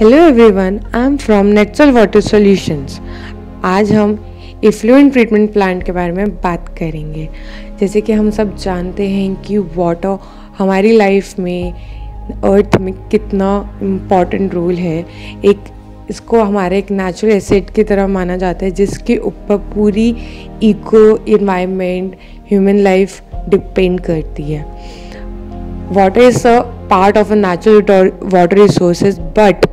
Hello everyone I am from natural water solutions आज हम effluent treatment plant के बारे में बात करेंगे। जैसे कि हम सब जानते हैं कि वाटर हमारी लाइफ में अर्थ में कितना इंपॉर्टेंट रोल है। एक, इसको हमारे एक नेचुरल एसिड की तरह माना जाता है, जिसके ऊपर पूरी eco environment human life depend करती है। Water is a part of a natural water resources, but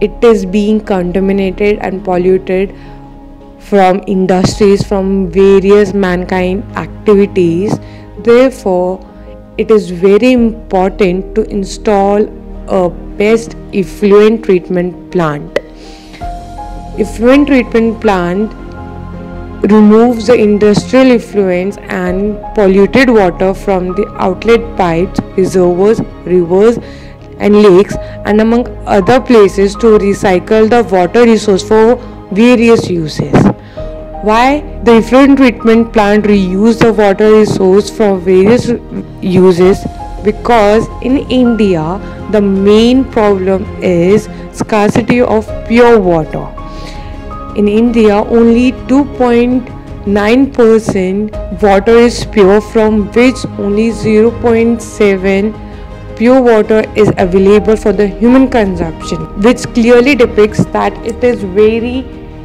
it is being contaminated and polluted from industries from various mankind activities. Therefore it is very important to install a best effluent treatment plant. Effluent treatment plant removes the industrial effluents and polluted water from the outlet pipes, reservoirs, rivers, and lakes, and among other places to recycle the water resource for various uses. Why the effluent treatment plant reuse the water resource for various uses? Because in India, the main problem is scarcity of pure water in India, only 2.9% water is pure, from which only 0.7 pure water is available for the human consumption, which clearly depicts that it is very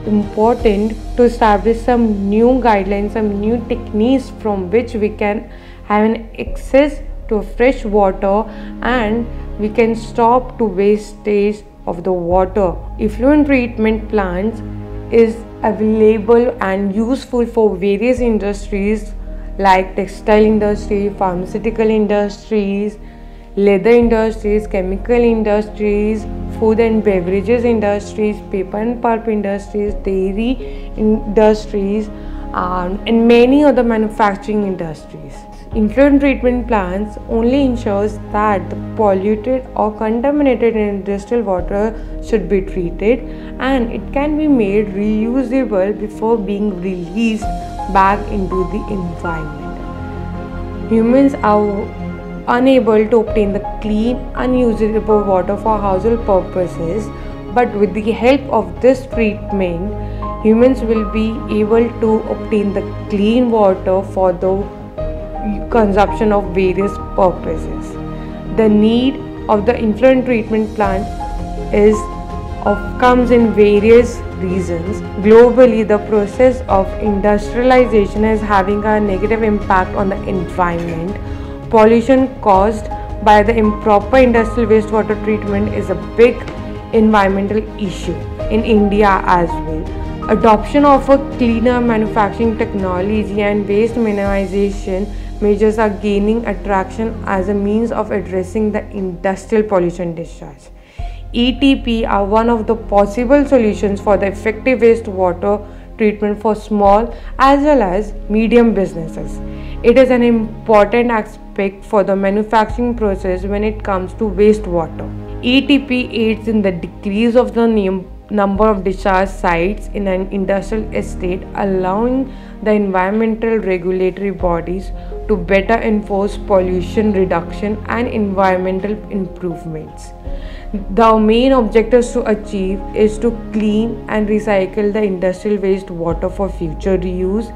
important to establish some new guidelines, some new techniques from which we can have an access to fresh water and we can stop to wastage of the water. Effluent treatment plants is available and useful for various industries like textile industry, pharmaceutical industries, leather industries, chemical industries, food and beverages industries, paper and pulp industries, dairy industries, um, and many other manufacturing industries. Effluent treatment plants only ensures that the polluted or contaminated industrial water should be treated and it can be made reusable before being released back into the environment. Humans are unable to obtain the clean, unusable water for household purposes, but with the help of this treatment, humans will be able to obtain the clean water for the consumption of various purposes. The need of the influent treatment plant is of comes in various reasons. Globally, the process of industrialization is having a negative impact on the environment. Pollution caused by the improper industrial wastewater treatment is a big environmental issue in India as well adoption of a cleaner manufacturing technology and waste minimization measures are gaining attraction as a means of addressing the industrial pollution discharge. ETP are one of the possible solutions for the effective wastewater treatment for small as well as medium businesses. It is an important aspect for the manufacturing process when it comes to wastewater. ETP aids in the decrease of the number of discharge sites in an industrial estate, allowing the environmental regulatory bodies to better enforce pollution reduction and environmental improvements. The main objectives to achieve is to clean and recycle the industrial waste water for future reuse,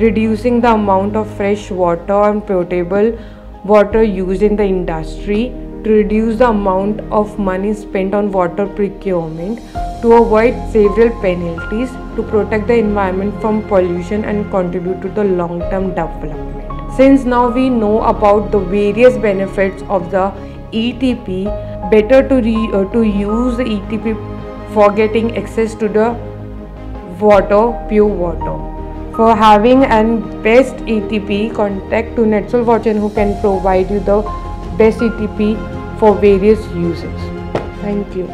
reducing the amount of fresh water and potable water used in the industry, to reduce the amount of money spent on water procurement, to avoid several penalties, to protect the environment from pollution and contribute to the long-term development. Since now we know about the various benefits of the ETP, better to, re, uh, to use the ETP for getting access to the water, pure water. For having an best ETP, contact to Netsol Water who can provide you the best ETP for various uses. Thank you.